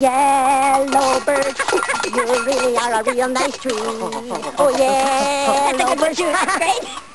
Yellow bird, you really are a real nice tree. Oh, yellow bird, you're great.